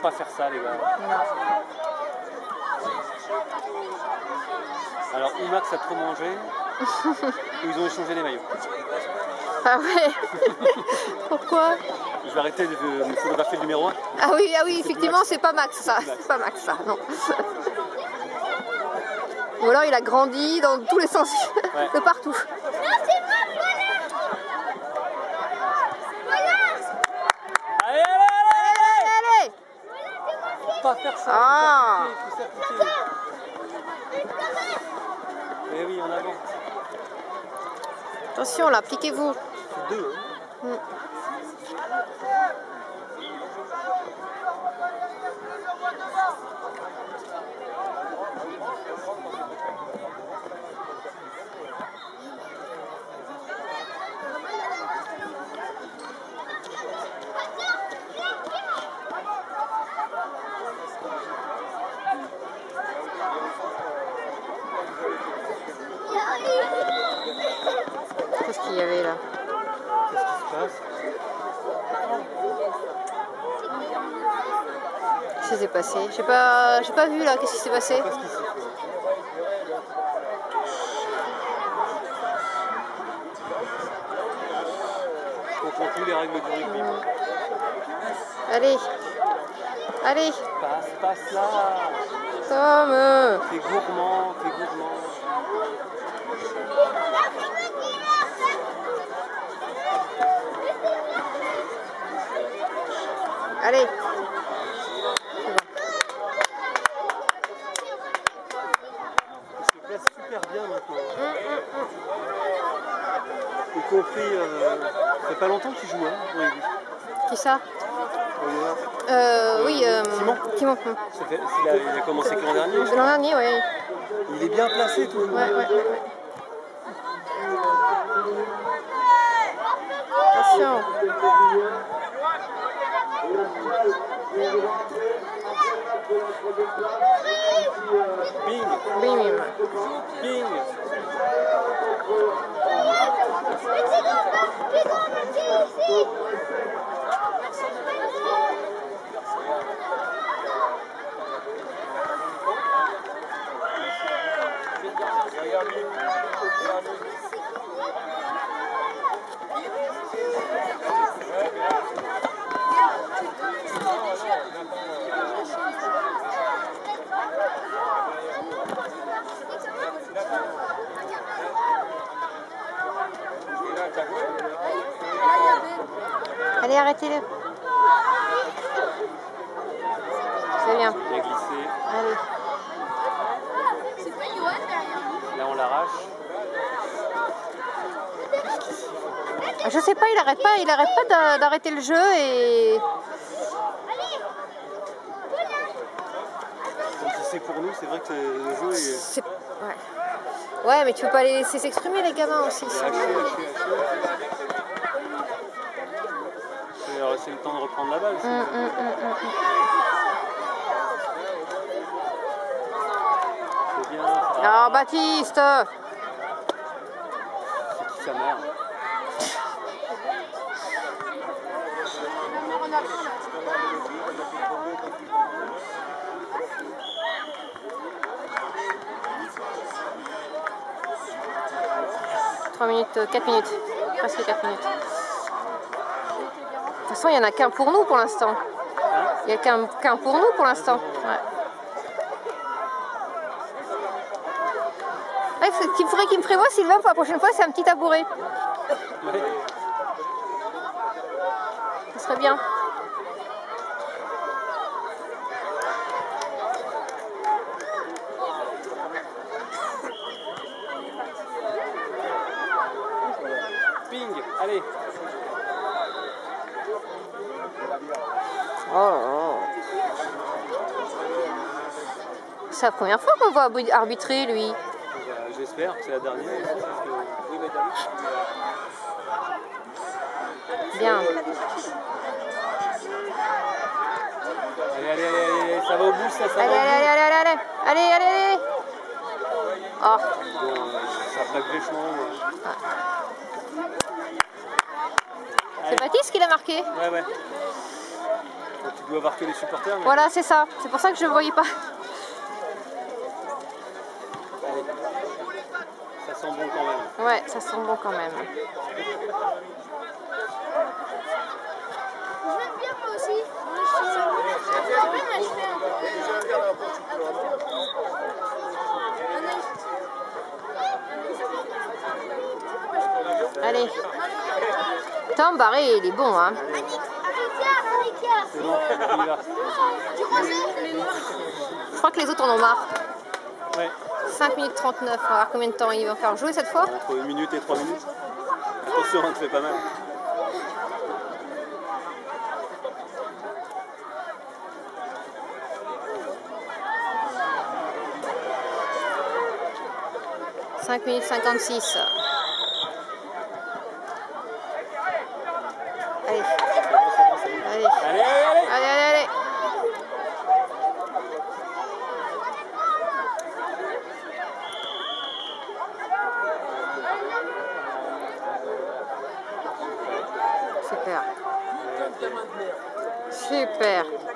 pas faire ça, les gars. Alors, Umax a trop mangé, ou ils ont échangé les maillots. Ah ouais Pourquoi? Je vais arrêter de me photographier le numéro 1. Ah oui, ah oui effectivement, c'est pas Max ça. C'est pas Max ça, non. Ou alors il a grandi dans tous les sens, Ouais. de partout allez, allez, allez Allez, allez Faut pas faire ça, Ah. faut s'appliquer, faut s'appliquer. Eh oui, en avant. Attention là, appliquez-vous. Deux. hein. Qu'est-ce qu'il y avait là Qu'est-ce qui se passe Qu'est-ce qui s'est passé J'ai pas, j'ai pas vu là, qu'est-ce qui s'est passé plus les règles du rugby. Allez Allez Passe, passe là Tom T'es gourmand, t'es gourmand. Allez Il se place super bien maintenant. Y compris, euh, ça fait pas longtemps qu'il joue, hein, au rugby. Qui ça? Oliver. euh, Oui, euh, Simon. Simon. Ça fait- il, a, il a commencé que l'an dernier? L'an dernier, ouais. Il est bien placé tout. Ouais, ouais, ouais. Caixão. Bim. Bim, Bim. Bim. Allez, arrêtez-le. C'est bien. Il a glissé. Allez. Là, on l'arrache. Je sais pas, il arrête pas, il arrête pas d'a- d'arrêter le jeu et c'est pour nous, c'est vrai que le jeu est c'est ouais. Ouais, mais tu peux pas les laisser s'exprimer les gamins aussi. laisser le temps de reprendre la balle. hum. C'est bien. Ah Baptiste C'est qui sa mère Trois minutes, euh, quatre minutes. Presque 4 minutes. De toute façon, il n'y en a qu'un pour nous pour l'instant. Il n'y a qu'un qu'un pour nous pour l'instant. Ouais. Ouais, faudrait qu'il me prévoie, Sylvain, pour la prochaine fois, c'est un petit tabouret. Ce serait bien. Ping, allez. Oh. C'est la première fois qu'on voit arbi- arbitrer, lui. Bah, J'espère que c'est la dernière. Bien. Allez, allez, allez, allez, ça va au bout, ça, ça Allez, va allez, allez, allez, allez, allez, allez, allez. Oh, Bon, euh, ça plaque vachement. ouais. c'est Baptiste qui l'a marqué? Ouais, ouais. Tu dois voir que les supporters, mais Voilà, c'est ça. C'est pour ça que je ne voyais pas. allez. Ça sent bon quand même. Ouais, ça sent bon quand même. Je vais bien moi aussi. Allez. Tom Barré, il est bon, hein. Je crois que les autres en ont marre. Ouais, 5 minutes 39, on va voir combien de temps ils vont faire jouer cette fois. entre 1 minute et 3 minutes. Attention, on te fait pas mal. Cinq minutes 56. Allez, C'est bon, c'est bon, c'est bon. allez, Allez, allez, allez allez, allez, allez. Super.